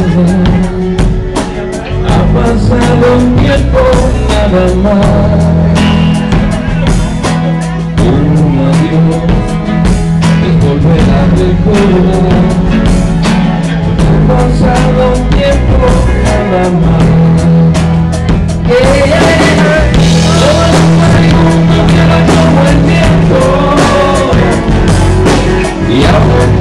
tarde Ha pasado un tiempo nada más. Un adiós es volver a recordar. Ha pasado un tiempo nada más. Yeah, yeah. Todo el mundo queda como el tiempo. Y ahora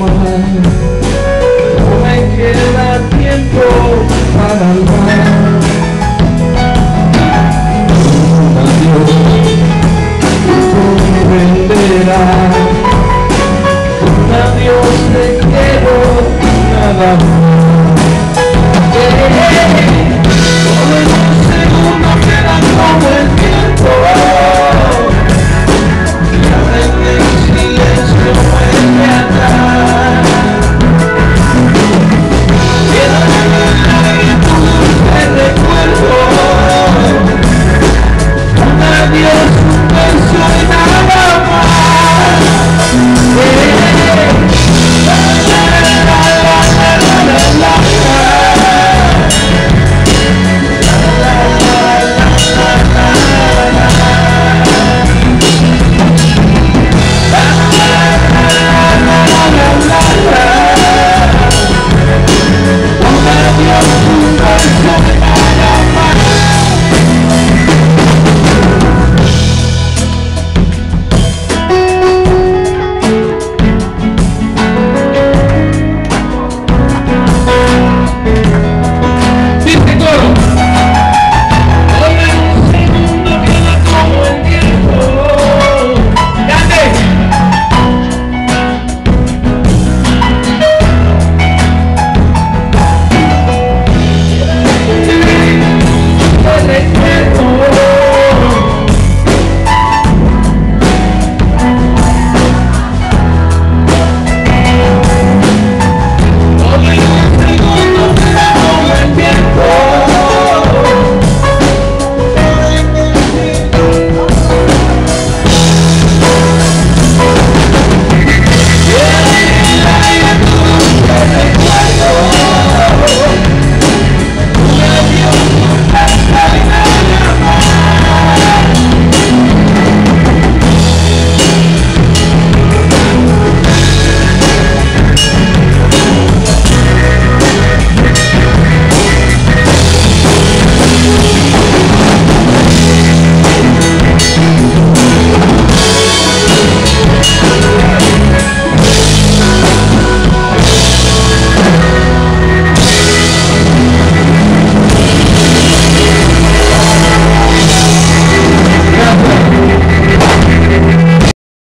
my hand